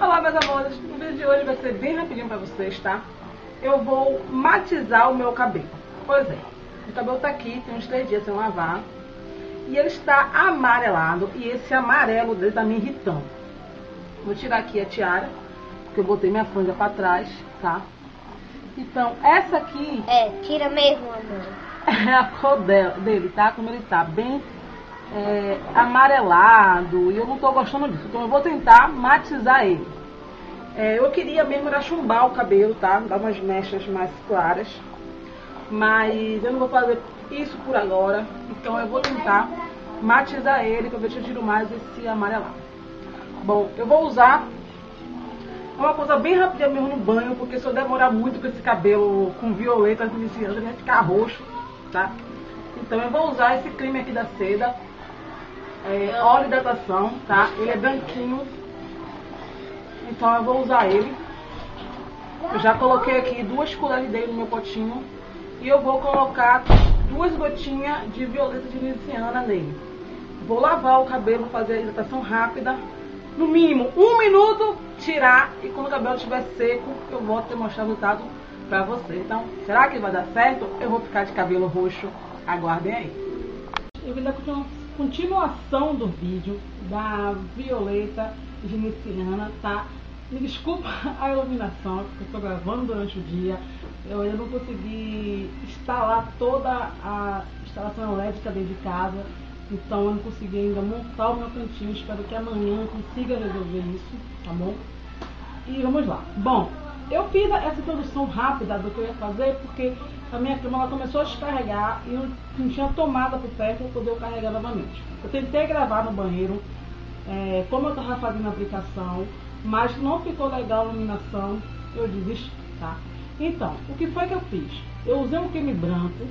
Olá, meus amores. O vídeo de hoje vai ser bem rapidinho pra vocês, tá? Eu vou matizar o meu cabelo. Pois é, o cabelo tá aqui, tem uns três dias sem lavar. E ele está amarelado e esse amarelo dele tá me irritando. Vou tirar aqui a tiara, porque eu botei minha franja pra trás, tá? Então, essa aqui É, tira mesmo, amor. é a cor dela- dele, tá? Como ele tá, bem é, amarelado e eu não tô gostando disso. Então eu vou tentar matizar ele. É, eu queria mesmo era chumbar o cabelo, tá? Dar umas mechas mais claras. Mas eu não vou fazer isso por agora. Então eu vou tentar matizar ele pra ver se eu tiro mais esse amarelado. Bom, eu vou usar uma coisa bem rapidinha mesmo no banho, porque se eu demorar muito com esse cabelo com violeta iniciando, ele vai ficar roxo, tá? Então eu vou usar esse creme aqui da seda, é, óleo de hidratação, tá? Ele é branquinho, então eu vou usar ele. Eu já coloquei aqui duas colheres dele no meu potinho e eu vou colocar duas gotinhas de violeta de veneziana nele. Vou lavar o cabelo, fazer a hidratação rápida. No mínimo um minuto, tirar e quando o cabelo estiver seco, eu volto a mostrar o resultado pra você. Então, será que vai dar certo? Eu vou ficar de cabelo roxo. Aguardem aí. Eu vim continu- continuação do vídeo da Violeta Geniciana, tá? Me desculpa a iluminação, porque eu estou gravando durante o dia. Eu ainda não consegui instalar toda a instalação elétrica dentro de casa. Então eu não consegui ainda montar o meu cantinho. Espero que amanhã eu consiga resolver isso, tá bom? E vamos lá. Bom, eu fiz essa introdução rápida do que eu ia fazer porque a minha cama ela começou a descarregar e eu não tinha tomada por perto para poder eu carregar novamente. Eu tentei gravar no banheiro, é, como eu estava fazendo a aplicação, mas não ficou legal a iluminação, eu desisti, tá? Então, o que foi que eu fiz? Eu usei um creme branco,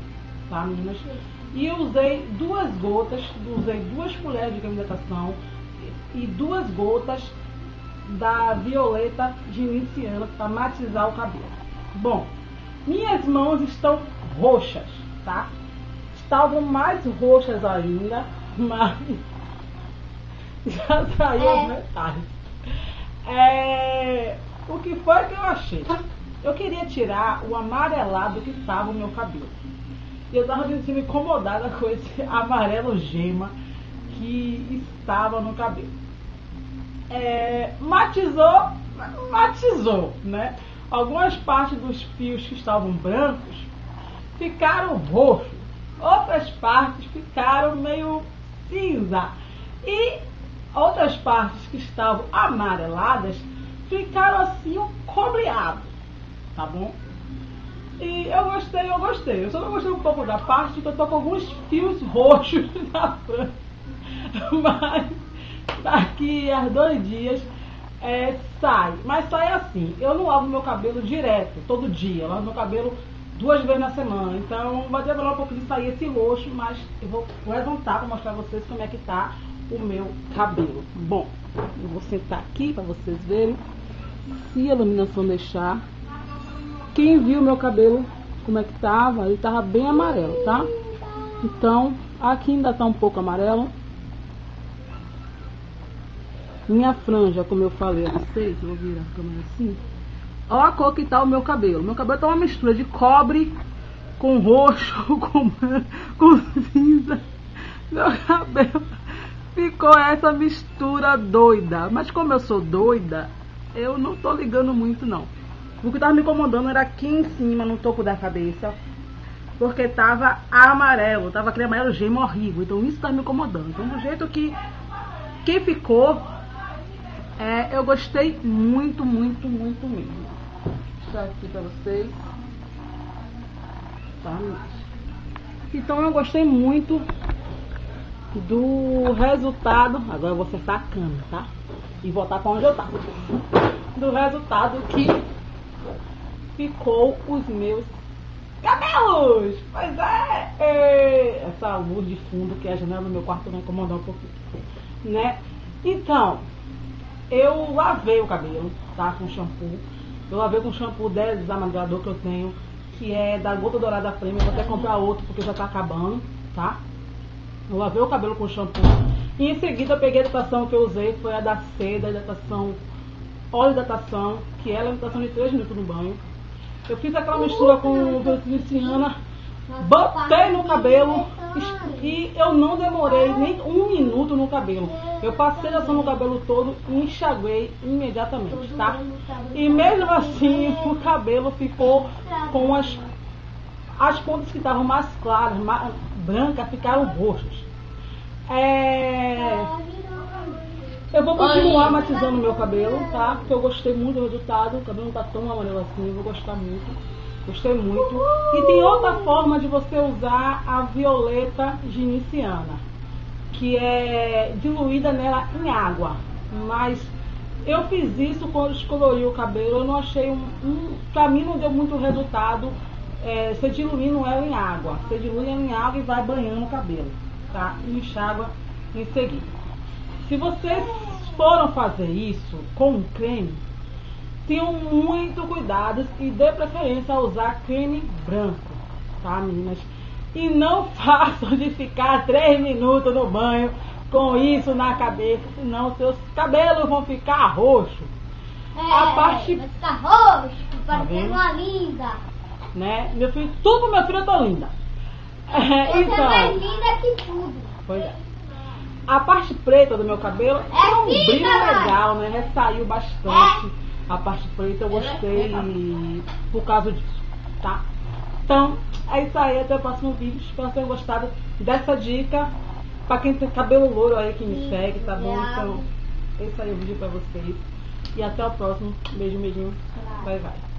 tá, meninas? E eu usei duas gotas, usei duas colheres de creme de hidratação e duas gotas da violeta geniciana para matizar o cabelo. Bom, minhas mãos estão roxas, tá? Estavam mais roxas ainda, mas já saiu É. as metades. É, o que foi que eu achei? Eu queria tirar o amarelado que estava no meu cabelo. E eu estava me sentindo incomodada com esse amarelo gema que estava no cabelo. É, matizou, matizou, né? Algumas partes dos fios que estavam brancos ficaram roxos, outras partes ficaram meio cinza e outras partes que estavam amareladas ficaram assim um cobreado, tá bom? E eu gostei, eu gostei. Eu só não gostei um pouco da parte que eu tô com alguns fios roxos na frente. Mas daqui a dois dias é, sai. Mas sai assim. Eu não lavo meu cabelo direto, todo dia. Eu lavo meu cabelo duas vezes na semana. Então vai demorar um pouco de sair esse roxo, mas eu vou levantar para mostrar vocês como é que tá o meu cabelo. Bom, eu vou sentar aqui para vocês verem. Se a iluminação deixar. Quem viu meu cabelo como é que tava, ele tava bem amarelo, tá? Então, aqui ainda tá um pouco amarelo. Minha franja, como eu falei a vocês, eu vou virar a câmera assim. Olha a cor que tá o meu cabelo. Meu cabelo tá uma mistura de cobre com roxo, com, com cinza. Meu cabelo ficou essa mistura doida. Mas como eu sou doida, eu não tô ligando muito não. O que tava me incomodando era aqui em cima, no topo da cabeça. Porque tava amarelo, tava aquele amarelo gema horrível. Então isso tava me incomodando. Então do jeito que, que ficou, é, eu gostei muito, muito, muito mesmo. Vou mostrar aqui pra vocês. Tá? Então eu gostei muito do resultado. Agora eu vou acertar a câmera, tá? E voltar pra onde eu tava. Do resultado que ficou os meus cabelos! Pois é! é, Essa luz de fundo que é a janela do meu quarto vai incomodar um pouquinho. Né? Então, eu lavei o cabelo, tá? Com shampoo. Eu lavei com shampoo desamaderador que eu tenho, que é da Gota Dourada Premium. Eu vou até comprar outro porque já tá acabando, tá? Eu lavei o cabelo com shampoo. E em seguida eu peguei a hidratação que eu usei, foi a da seda, a hidratação, óleo hidratação, que ela é a hidratação de 3 minutos no banho. Eu fiz aquela mistura com Veneciana, botei no cabelo e eu não demorei nem um minuto no cabelo. Eu passei ação no cabelo todo e enxaguei imediatamente, tá? E mesmo assim o cabelo ficou com as, as pontas que estavam mais claras, mais brancas, ficaram roxas. É... Eu vou continuar matizando meu cabelo, tá? Porque eu gostei muito do resultado. O cabelo não tá tão amarelo assim, eu vou gostar muito. Gostei muito. E tem outra forma de você usar a violeta giniciana, que é diluída nela em água. Mas eu fiz isso quando descolori o cabelo, eu não achei um. um pra mim não deu muito resultado é, você diluindo ela em água. Você dilui ela em água e vai banhando o cabelo, tá? E enxágua em seguida. Se vocês foram fazer isso com um creme, tenham muito cuidado e dê preferência a usar creme branco, tá meninas? E não façam de ficar três minutos no banho com isso na cabeça, senão seus cabelos vão ficar roxos. É, a parte... vai ficar roxo, Tá parecendo vendo? uma linda. Né? Meu filho, tudo meu filho eu tô linda. É, Você é mais então, linda que tudo. pois é. A parte preta do meu cabelo É é um brilho legal, né? Ressaiu bastante. A parte preta eu gostei por causa disso, tá? Então, é isso aí. Até o próximo vídeo. Espero que tenham gostado dessa dica. Pra quem tem cabelo louro aí que me segue, tá bom? Então, esse aí é o vídeo pra vocês. E até o próximo. Beijo, beijinho. Bye, bye.